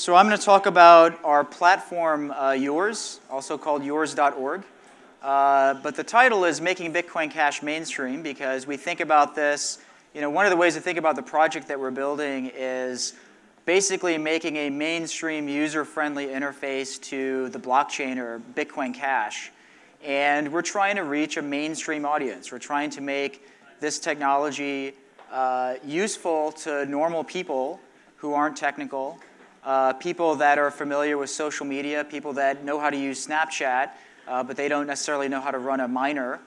So I'm going to talk about our platform, uh, Yours, also called yours.org. Uh, but the title is Making Bitcoin Cash Mainstream because we think about this, you know, one of the ways to think about the project that we're building is basically making a mainstream user-friendly interface to the blockchain or Bitcoin Cash. And we're trying to reach a mainstream audience. We're trying to make this technology uh, useful to normal people who aren't technical, uh, people that are familiar with social media, people that know how to use Snapchat, uh, but they don't necessarily know how to run a miner.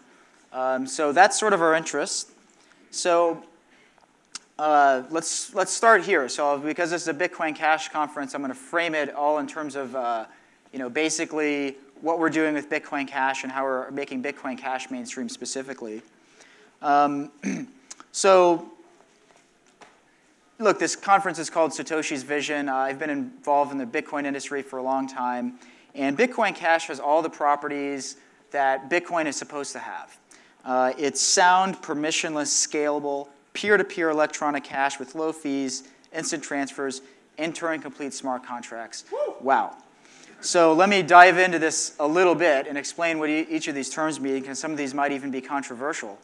Um, so that's sort of our interest. So uh, let's, let's start here. So because this is a Bitcoin Cash conference, I'm going to frame it all in terms of uh, you know, basically what we're doing with Bitcoin Cash and how we're making Bitcoin Cash mainstream specifically. Um, so look, this conference is called Satoshi's Vision. Uh, I've been involved in the Bitcoin industry for a long time. And Bitcoin Cash has all the properties that Bitcoin is supposed to have. Uh, it's sound, permissionless, scalable, peer-to-peer electronic cash with low fees, instant transfers, and Turing-complete smart contracts. Woo! Wow. So let me dive into this a little bit and explain what each of these terms mean, because some of these might even be controversial.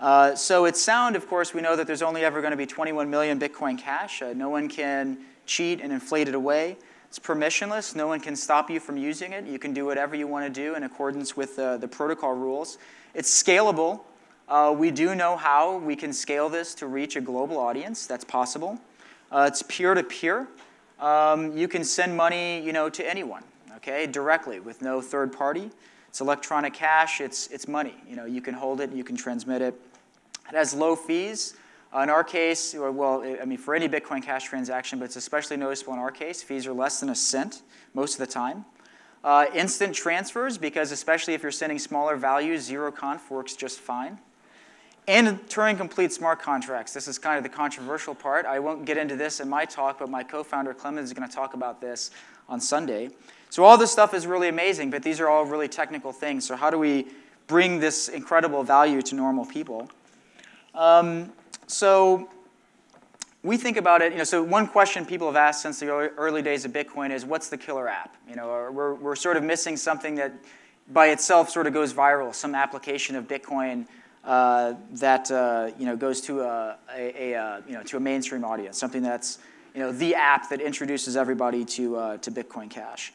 Uh, so it's sound, of course, we know that there's only ever going to be 21 million Bitcoin Cash. Uh, no one can cheat and inflate it away. It's permissionless. No one can stop you from using it. You can do whatever you want to do in accordance with uh, the protocol rules. It's scalable. Uh, we do know how we can scale this to reach a global audience. That's possible. Uh, it's peer-to-peer. Um, you can send money you know, to anyone, okay, directly with no third party. It's electronic cash. It's, it's money. You, know, you can hold it. You can transmit it. It has low fees. Uh, in our case, well, I mean, for any Bitcoin Cash transaction, but it's especially noticeable in our case, fees are less than a cent most of the time. Uh, instant transfers, because especially if you're sending smaller values, zero conf works just fine. And Turing complete smart contracts. This is kind of the controversial part. I won't get into this in my talk, but my co-founder Clemens is going to talk about this on Sunday. So all this stuff is really amazing, but these are all really technical things. So how do we bring this incredible value to normal people? Um, so we think about it, you know, so one question people have asked since the early days of Bitcoin is what's the killer app? You know, we're, we're sort of missing something that by itself sort of goes viral, some application of Bitcoin uh, that, uh, you know, goes to a, a, a, uh, you know, to a mainstream audience, something that's, you know, the app that introduces everybody to, uh, to Bitcoin Cash.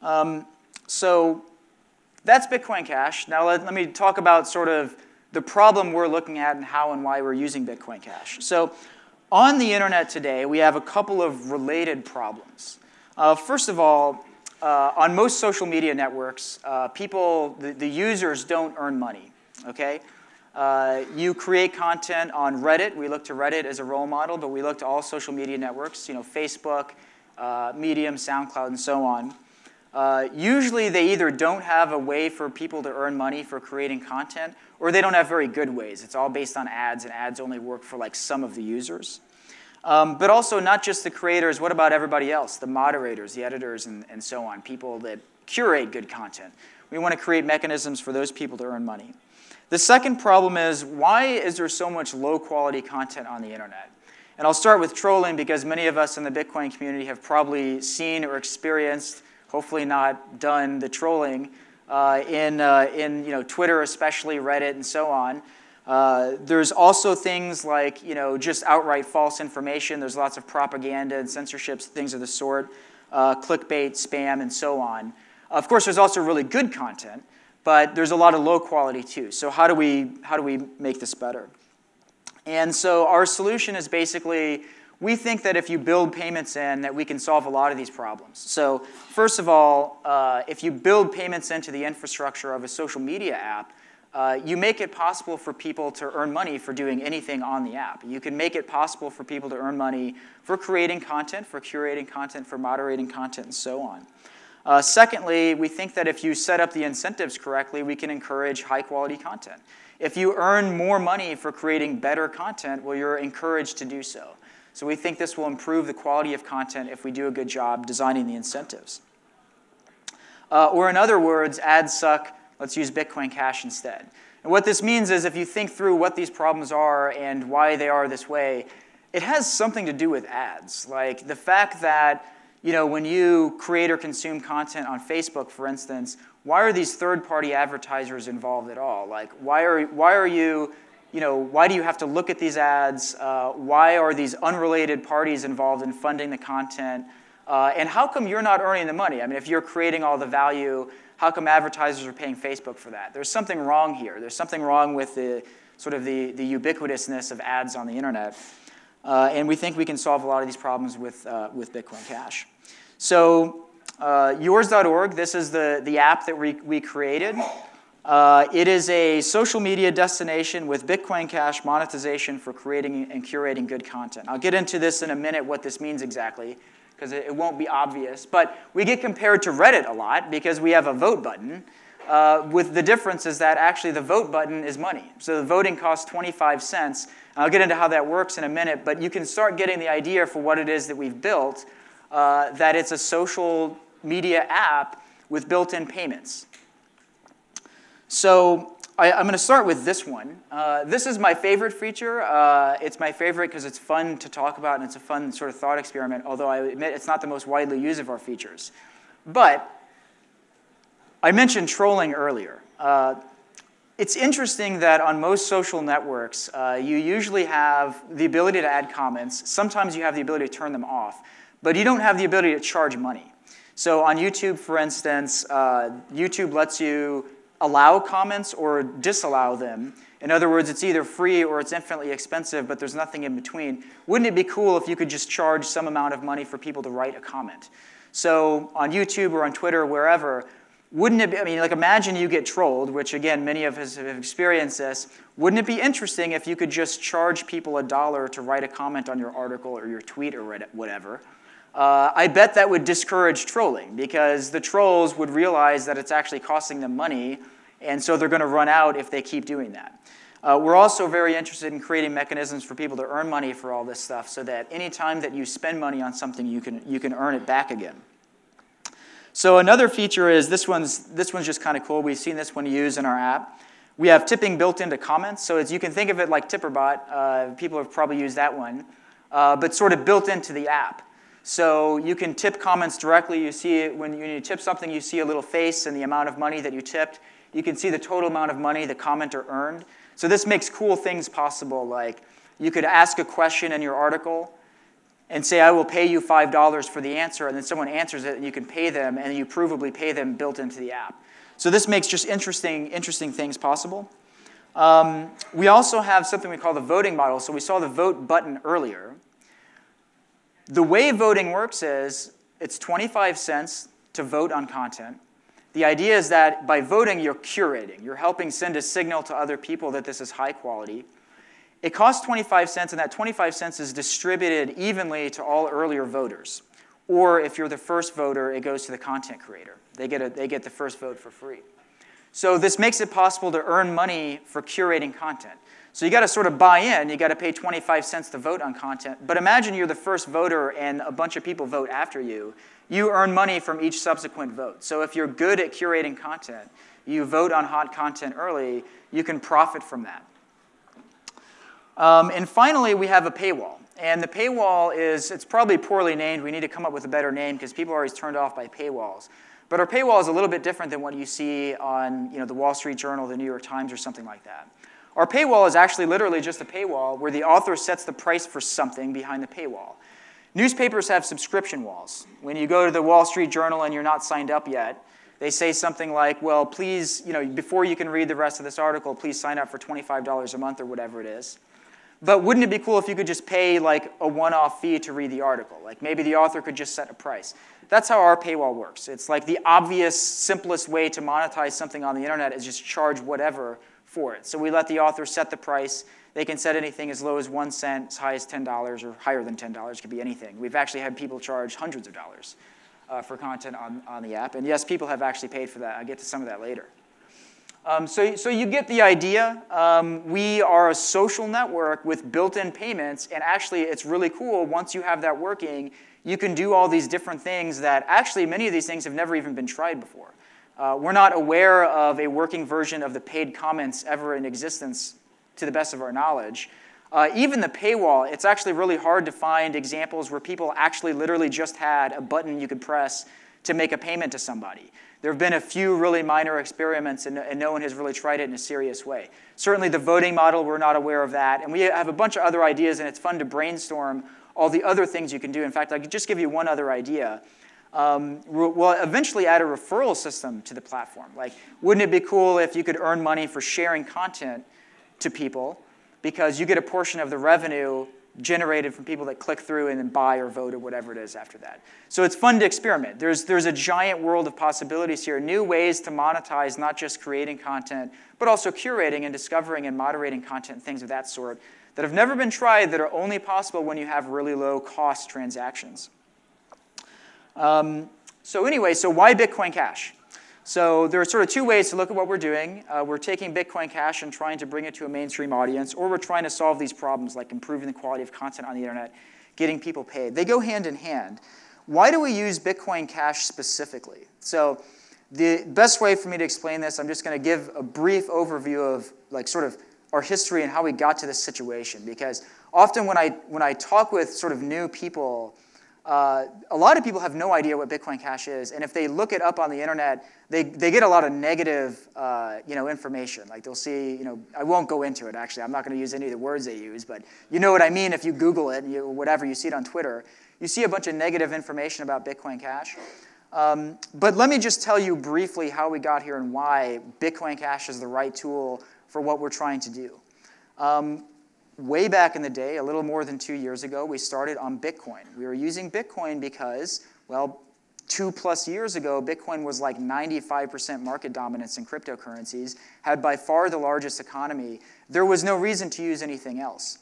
Um, so that's Bitcoin Cash. Now let, let me talk about sort of the problem we're looking at and how and why we're using Bitcoin Cash. So on the internet today, we have a couple of related problems. Uh, first of all, uh, on most social media networks, uh, people, the, the, users don't earn money, okay? Uh, you create content on Reddit. We look to Reddit as a role model, but we look to all social media networks, you know, Facebook, uh, Medium, SoundCloud, and so on. Uh, usually they either don't have a way for people to earn money for creating content, or they don't have very good ways. It's all based on ads, and ads only work for like some of the users. Um, but also not just the creators, what about everybody else? The moderators, the editors, and, and so on, people that curate good content. We want to create mechanisms for those people to earn money. The second problem is, why is there so much low quality content on the internet? And I'll start with trolling because many of us in the Bitcoin community have probably seen or experienced hopefully not done the trolling uh, in, uh, in you know, Twitter, especially Reddit, and so on. Uh, there's also things like you know, just outright false information. There's lots of propaganda and censorships, things of the sort, uh, clickbait, spam, and so on. Of course, there's also really good content, but there's a lot of low quality too. So how do we, how do we make this better? And so our solution is basically we think that if you build payments in, that we can solve a lot of these problems. So first of all, uh, if you build payments into the infrastructure of a social media app, uh, you make it possible for people to earn money for doing anything on the app. You can make it possible for people to earn money for creating content, for curating content, for moderating content, and so on. Uh, secondly, we think that if you set up the incentives correctly, we can encourage high quality content. If you earn more money for creating better content, well, you're encouraged to do so. So we think this will improve the quality of content if we do a good job designing the incentives. Uh, or in other words, ads suck, let's use Bitcoin Cash instead. And what this means is if you think through what these problems are and why they are this way, it has something to do with ads. Like the fact that you know, when you create or consume content on Facebook, for instance, why are these third-party advertisers involved at all? Like, why are, why are you, you know, why do you have to look at these ads? Uh, why are these unrelated parties involved in funding the content? Uh, and how come you're not earning the money? I mean, if you're creating all the value, how come advertisers are paying Facebook for that? There's something wrong here. There's something wrong with the sort of the, the ubiquitousness of ads on the internet. Uh, and we think we can solve a lot of these problems with, uh, with Bitcoin Cash. So uh, yours.org, this is the, the app that we, we created. Uh, it is a social media destination with Bitcoin Cash monetization for creating and curating good content. I'll get into this in a minute, what this means exactly, because it, it, won't be obvious. But we get compared to Reddit a lot because we have a vote button. Uh, with the difference is that actually the vote button is money. So the voting costs 25 cents. I'll get into how that works in a minute, but you can start getting the idea for what it is that we've built uh, that it's a social media app with built-in payments. So I, am going to start with this one. Uh, this is my favorite feature. Uh, it's my favorite because it's fun to talk about and it's a fun sort of thought experiment, although I admit it's not the most widely used of our features. But I mentioned trolling earlier. Uh, it's interesting that on most social networks, uh, you usually have the ability to add comments. Sometimes you have the ability to turn them off but you don't have the ability to charge money. So on YouTube, for instance, uh, YouTube lets you allow comments or disallow them. In other words, it's either free or it's infinitely expensive, but there's nothing in between. Wouldn't it be cool if you could just charge some amount of money for people to write a comment? So on YouTube or on Twitter or wherever, wouldn't it be, I mean, like imagine you get trolled, which again, many of us have experienced this. Wouldn't it be interesting if you could just charge people a dollar to write a comment on your article or your tweet or whatever? Uh, I bet that would discourage trolling because the trolls would realize that it's actually costing them money, and so they're going to run out if they keep doing that. Uh, we're also very interested in creating mechanisms for people to earn money for all this stuff so that anytime that you spend money on something, you can, you can earn it back again. So another feature is this one's, this one's just kind of cool. We've seen this one used in our app. We have tipping built into comments, so as you can think of it like TipperBot. Uh, people have probably used that one, uh, but sort of built into the app. So you can tip comments directly. You see when you tip something, you see a little face and the amount of money that you tipped. You can see the total amount of money the commenter earned. So this makes cool things possible, like you could ask a question in your article and say, I will pay you $5 for the answer, and then someone answers it and you can pay them, and you provably pay them built into the app. So this makes just interesting, interesting things possible. Um, we also have something we call the voting model. So we saw the vote button earlier. The way voting works is it's 25 cents to vote on content. The idea is that by voting, you're curating. You're helping send a signal to other people that this is high quality. It costs 25 cents, and that 25 cents is distributed evenly to all earlier voters. Or if you're the first voter, it goes to the content creator. They get, a, they get the first vote for free. So this makes it possible to earn money for curating content. So you got to sort of buy in. You got to pay 25 cents to vote on content. But imagine you're the first voter and a bunch of people vote after you. You earn money from each subsequent vote. So if you're good at curating content, you vote on hot content early, you can profit from that. Um, and finally, we have a paywall. And the paywall is, it's probably poorly named. We need to come up with a better name because people are always turned off by paywalls. But our paywall is a little bit different than what you see on you know, the Wall Street Journal, the New York Times, or something like that. Our paywall is actually literally just a paywall where the author sets the price for something behind the paywall. Newspapers have subscription walls. When you go to the Wall Street Journal and you're not signed up yet, they say something like, well, please, you know, before you can read the rest of this article, please sign up for $25 a month or whatever it is. But wouldn't it be cool if you could just pay like a one-off fee to read the article? Like maybe the author could just set a price. That's how our paywall works. It's like the obvious, simplest way to monetize something on the internet is just charge whatever for it. So we let the author set the price. They can set anything as low as one cent, as high as $10, or higher than $10. It could be anything. We've actually had people charge hundreds of dollars uh, for content on, on the app. And yes, people have actually paid for that. I'll get to some of that later. Um, so, so you get the idea. Um, we are a social network with built-in payments, and actually it's really cool. Once you have that working, you can do all these different things that actually many of these things have never even been tried before. Uh, we're not aware of a working version of the paid comments ever in existence to the best of our knowledge. Uh, even the paywall, it's actually really hard to find examples where people actually literally just had a button you could press to make a payment to somebody. There have been a few really minor experiments, and, and, no one has really tried it in a serious way. Certainly, the voting model, we're not aware of that. And we have a bunch of other ideas, and it's fun to brainstorm all the other things you can do. In fact, I could just give you one other idea. Um, we'll eventually add a referral system to the platform. Like, wouldn't it be cool if you could earn money for sharing content to people because you get a portion of the revenue generated from people that click through and then buy or vote or whatever it is after that. So it's fun to experiment. There's, there's a giant world of possibilities here, new ways to monetize not just creating content, but also curating and discovering and moderating content, things of that sort, that have never been tried that are only possible when you have really low cost transactions. Um, so anyway, so why Bitcoin Cash? So there are sort of two ways to look at what we're doing. Uh, we're taking Bitcoin Cash and trying to bring it to a mainstream audience, or we're trying to solve these problems like improving the quality of content on the internet, getting people paid. They go hand in hand. Why do we use Bitcoin Cash specifically? So the best way for me to explain this, I'm just going to give a brief overview of like sort of our history and how we got to this situation. Because often when I, when I talk with sort of new people, uh, a lot of people have no idea what Bitcoin Cash is, and if they look it up on the internet, they, they get a lot of negative uh, you know, information. Like they'll see, you know, I won't go into it actually, I'm not going to use any of the words they use, but you know what I mean if you Google it, you, whatever, you see it on Twitter, you see a bunch of negative information about Bitcoin Cash. Um, but let me just tell you briefly how we got here and why Bitcoin Cash is the right tool for what we're trying to do. Um, way back in the day, a little more than two years ago, we started on Bitcoin. We were using Bitcoin because, well, two plus years ago, Bitcoin was like 95% market dominance in cryptocurrencies, had by far the largest economy. There was no reason to use anything else.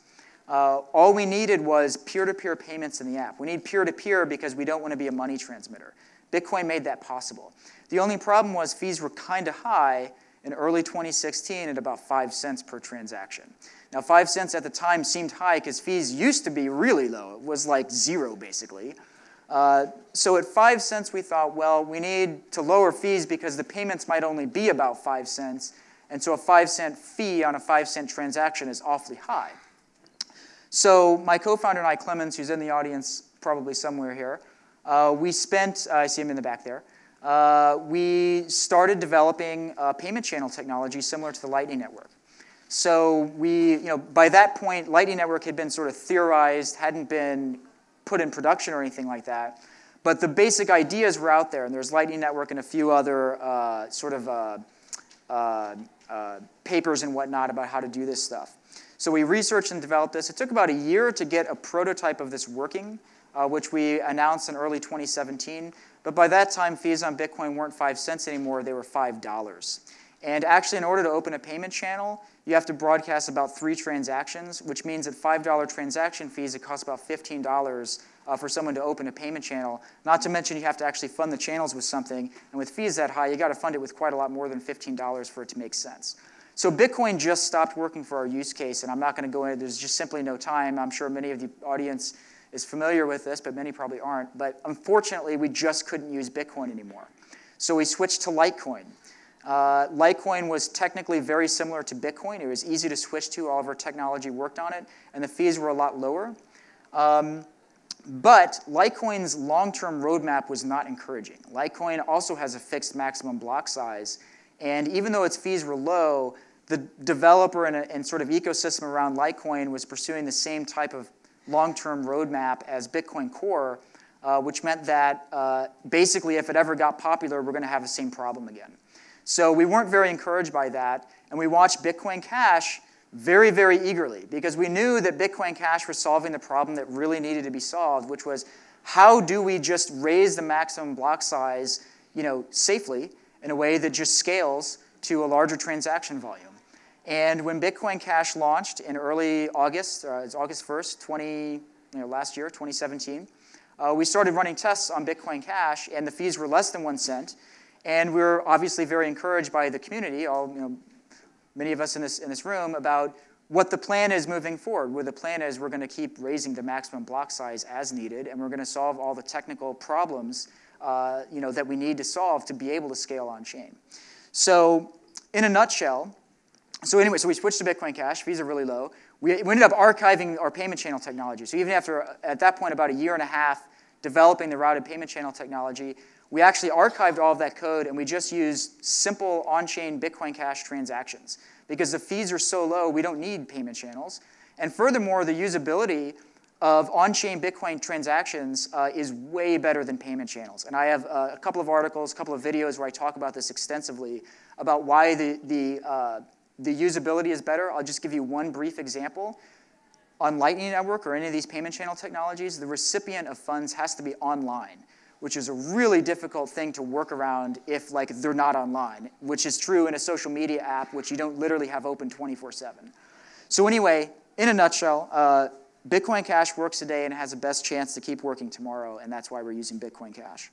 Uh, all we needed was peer to peer payments in the app. We need peer to peer because we don't want to be a money transmitter. Bitcoin made that possible. The only problem was fees were kind of high in early 2016 at about 5 cents per transaction. Now, 5 cents at the time seemed high because fees used to be really low. It was like zero, basically. Uh, so at 5 cents, we thought, well, we need to lower fees because the payments might only be about 5 cents. And so a 5 cent fee on a 5 cent transaction is awfully high. So my co-founder and I, Clemens, who's in the audience probably somewhere here, uh, we spent, uh, I see him in the back there, uh, we started developing payment channel technology similar to the Lightning Network. So we, you know, by that point, Lightning Network had been sort of theorized, hadn't been put in production or anything like that. But the basic ideas were out there, and there's Lightning Network and a few other uh, sort of uh, uh, uh, papers and whatnot about how to do this stuff. So we researched and developed this. It took about a year to get a prototype of this working, uh, which we announced in early 2017. But by that time, fees on Bitcoin weren't 5 cents anymore, they were $5. And actually, in order to open a payment channel, you have to broadcast about three transactions, which means at $5 transaction fees, it costs about $15 uh, for someone to open a payment channel. Not to mention you have to actually fund the channels with something. And with fees that high, you got to fund it with quite a lot more than $15 for it to make sense. So Bitcoin just stopped working for our use case, and I'm not going to go into There's just simply no time. I'm sure many of the audience is familiar with this, but many probably aren't. But unfortunately, we just couldn't use Bitcoin anymore. So we switched to Litecoin. Uh, Litecoin was technically very similar to Bitcoin. It was easy to switch to. All of our technology worked on it, and the fees were a lot lower. Um, but Litecoin's long-term roadmap was not encouraging. Litecoin also has a fixed maximum block size, and even though its fees were low, the developer and, and sort of ecosystem around Litecoin was pursuing the same type of long-term roadmap as Bitcoin Core, uh, which meant that uh, basically if it ever got popular, we're going to have the same problem again. So we weren't very encouraged by that, and we watched Bitcoin Cash very, very eagerly because we knew that Bitcoin Cash was solving the problem that really needed to be solved, which was how do we just raise the maximum block size you know, safely in a way that just scales to a larger transaction volume. And when Bitcoin Cash launched in early August, uh, it's August 1st, 20, you know, last year, 2017, uh, we started running tests on Bitcoin Cash, and the fees were less than one cent. And we are obviously very encouraged by the community, all, you know, many of us in this, in this room, about what the plan is moving forward. Where the plan is we're going to keep raising the maximum block size as needed, and we're going to solve all the technical problems uh, you know, that we need to solve to be able to scale on chain. So, in a nutshell, so anyway, so we switched to Bitcoin Cash. Fees are really low. We, we ended up archiving our payment channel technology. So even after, at that point, about a year and a half developing the routed payment channel technology, we actually archived all of that code and we just used simple on-chain Bitcoin Cash transactions. Because the fees are so low, we don't need payment channels. And furthermore, the usability of on-chain Bitcoin transactions uh, is way better than payment channels. And I have uh, a couple of articles, a couple of videos where I talk about this extensively, about why the, the, uh, the usability is better. I'll just give you one brief example. On Lightning Network or any of these payment channel technologies, the recipient of funds has to be online, which is a really difficult thing to work around if like they're not online, which is true in a social media app, which you don't literally have open 24-7. So anyway, in a nutshell, uh, Bitcoin Cash works today and has the best chance to keep working tomorrow, and that's why we're using Bitcoin Cash.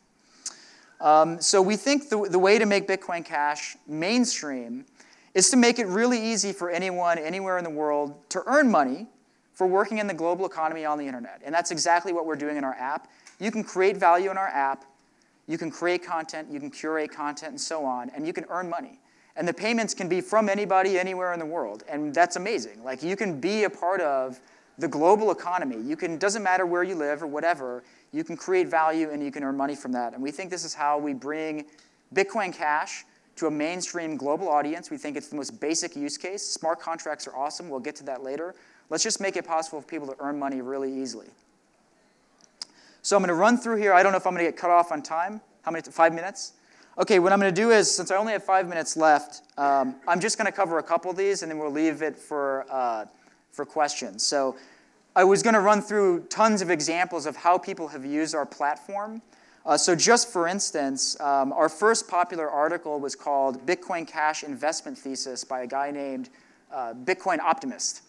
Um, so we think the, the way to make Bitcoin Cash mainstream is to make it really easy for anyone, anywhere in the world, to earn money for working in the global economy on the internet. And that's exactly what we're doing in our app. You can create value in our app, you can create content, you can curate content, and so on, and you can earn money. And the payments can be from anybody, anywhere in the world. And that's amazing. Like, you can be a part of the global economy. You can, doesn't matter where you live or whatever, you can create value and you can earn money from that. And we think this is how we bring Bitcoin Cash to a mainstream global audience. We think it's the most basic use case. Smart contracts are awesome. We'll get to that later. Let's just make it possible for people to earn money really easily. So I'm going to run through here. I don't know if I'm going to get cut off on time. How many? Five minutes? Okay, what I'm going to do is, since I only have five minutes left, um, I'm just going to cover a couple of these, and then we'll leave it for uh, for questions. So I was going to run through tons of examples of how people have used our platform. Uh, so just for instance, um, our first popular article was called Bitcoin Cash Investment Thesis by a guy named uh, Bitcoin Optimist.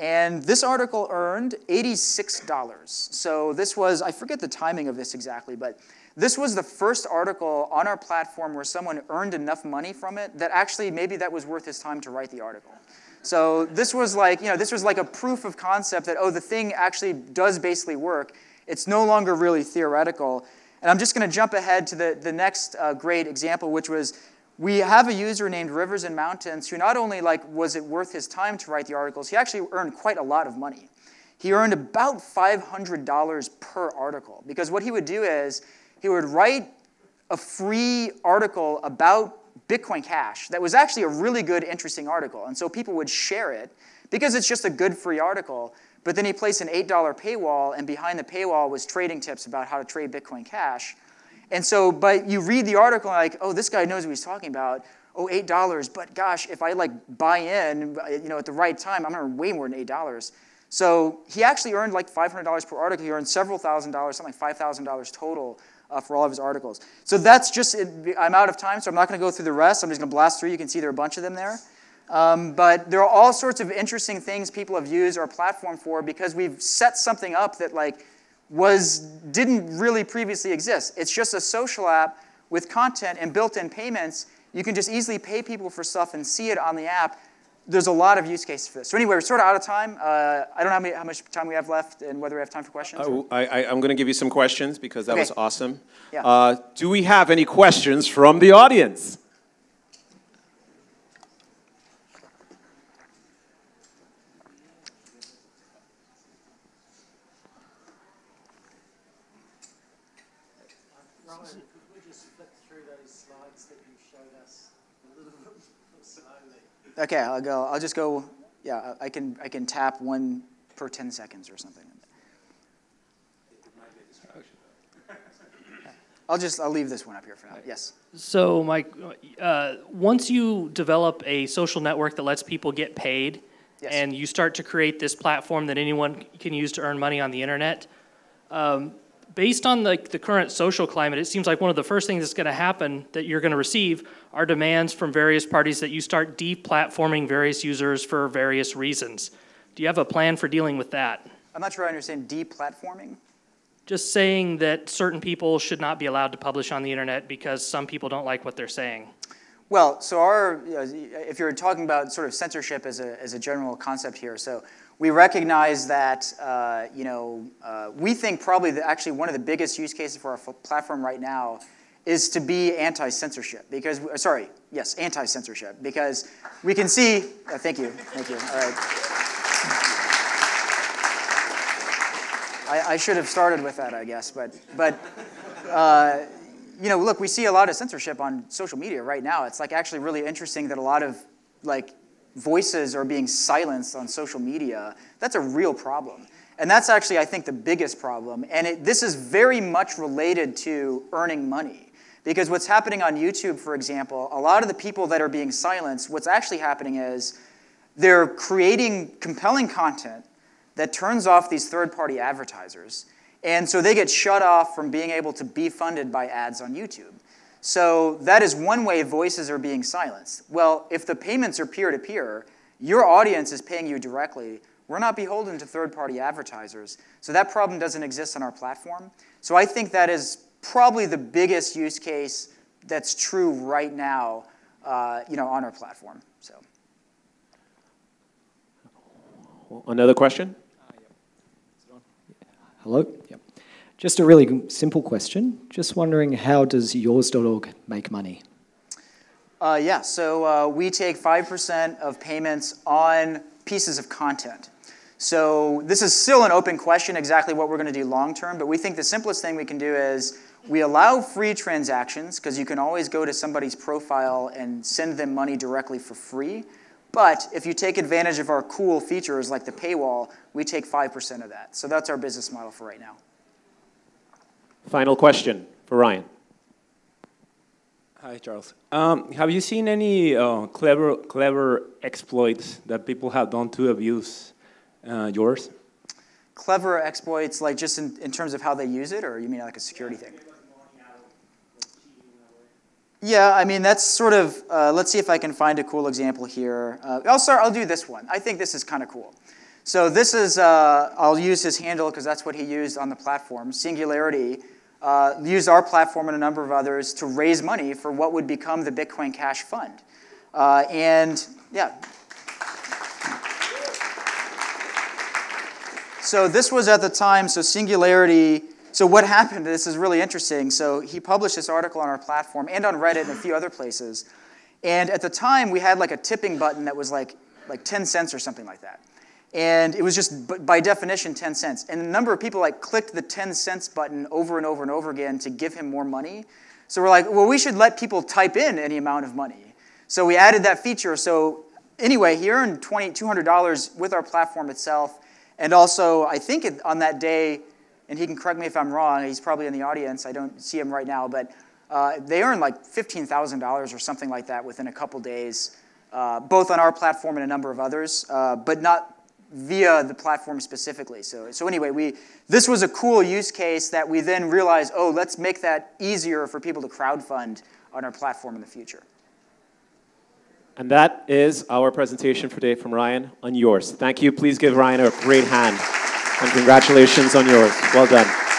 And this article earned $86. So this was, I forget the timing of this exactly, but this was the first article on our platform where someone earned enough money from it that actually maybe that was worth his time to write the article. So this was like, you know, this was like a proof of concept that, oh, the thing actually does basically work. It's no longer really theoretical. And I'm just going to jump ahead to the, the next uh, great example, which was we have a user named Rivers and Mountains who not only like was it worth his time to write the articles, he actually earned quite a lot of money. He earned about $500 per article because what he would do is he would write a free article about Bitcoin Cash that was actually a really good, interesting article. And so people would share it because it's just a good free article. But then he placed an $8 paywall, and behind the paywall was trading tips about how to trade Bitcoin Cash. And so, but you read the article like, oh, this guy knows what he's talking about. Oh, $8, but gosh, if I like buy in, you know, at the right time, I'm gonna earn way more than $8. So he actually earned like $500 per article. He earned several thousand dollars, something like $5,000 total uh, for all of his articles. So that's just, I'm out of time, so I'm not going to go through the rest. I'm just going to blast through. You can see there are a bunch of them there. Um, but there are all sorts of interesting things people have used our platform for because we've set something up that like was didn't really previously exist. It's just a social app with content and built-in payments. You can just easily pay people for stuff and see it on the app there's a lot of use cases for this. So anyway, we're sort of out of time. Uh, I don't know how, many, how, much time we have left and whether we have time for questions. Uh, I, am going to give you some questions because that okay. was awesome. Yeah. Uh, do we have any questions from the audience? Okay, I'll go. I'll just go. Yeah, I can. I can tap one per 10 seconds or something. I'll just I'll leave this one up here for now. Yes. So, Mike, uh, once you develop a social network that lets people get paid, yes. and you start to create this platform that anyone can use to earn money on the internet, um, based on the, the current social climate, it seems like one of the first things that's going to happen that you're going to receive are demands from various parties that you start deplatforming various users for various reasons. Do you have a plan for dealing with that? I'm not sure I understand deplatforming. Just saying that certain people should not be allowed to publish on the internet because some people don't like what they're saying. Well, so our, you know, if you're talking about sort of censorship as a, as a general concept here, so we recognize that, uh, you know, uh, we think probably that actually one of the biggest use cases for our platform right now is to be anti-censorship because, sorry, yes, anti-censorship because we can see, uh, thank you, thank you, all right. I, I, should have started with that, I guess, but, but uh, you know, look, we see a lot of censorship on social media right now. It's like actually really interesting that a lot of like voices are being silenced on social media. That's a real problem. And that's actually, I think, the biggest problem. And it, this is very much related to earning money. Because what's happening on YouTube, for example, a lot of the people that are being silenced, what's actually happening is they're creating compelling content that turns off these third party advertisers. And so they get shut off from being able to be funded by ads on YouTube. So that is one way voices are being silenced. Well, if the payments are peer to peer, your audience is paying you directly. We're not beholden to third party advertisers. So that problem doesn't exist on our platform. So I think that is probably the biggest use case that's true right now uh, you know, on our platform. So. Another question? Hello? Yep. Just a really simple question. Just wondering how does yours.org make money? Uh, yeah, so uh, we take 5% of payments on pieces of content. So this is still an open question exactly what we're going to do long term, but we think the simplest thing we can do is we allow free transactions because you can always go to somebody's profile and send them money directly for free. But if you take advantage of our cool features like the paywall, we take 5% of that. So that's our business model for right now. Final question for Ryan. Hi, Charles. Um, have you seen any uh, clever, clever exploits that people have done to abuse uh, yours? Clever exploits, like just in, in terms of how they use it, or you mean like a security thing? Yeah, I mean, that's sort of, uh, let's see if I can find a cool example here. Uh, I'll start, I'll do this one. I think this is kind of cool. So this is, uh, I'll use his handle because that's what he used on the platform. Singularity uh, used our platform and a number of others to raise money for what would become the Bitcoin Cash Fund. Uh, and yeah. So this was at the time, so Singularity so what happened, this is really interesting. So he published this article on our platform and on Reddit and a few other places. And at the time, we had like a tipping button that was like, like 10 cents or something like that. And it was just, by definition, 10 cents. And a number of people like clicked the 10 cents button over and over and over again to give him more money. So we're like, well, we should let people type in any amount of money. So we added that feature. So anyway, he earned $20, $200 with our platform itself. And also, I think on that day, and he can correct me if I'm wrong, he's probably in the audience, I don't see him right now, but uh, they earned like $15,000 or something like that within a couple days, uh, both on our platform and a number of others, uh, but not via the platform specifically. So, so anyway, we, this was a cool use case that we then realized, oh, let's make that easier for people to crowdfund on our platform in the future. And that is our presentation for today from Ryan on yours. Thank you. Please give Ryan a great hand. And congratulations on yours. Well done.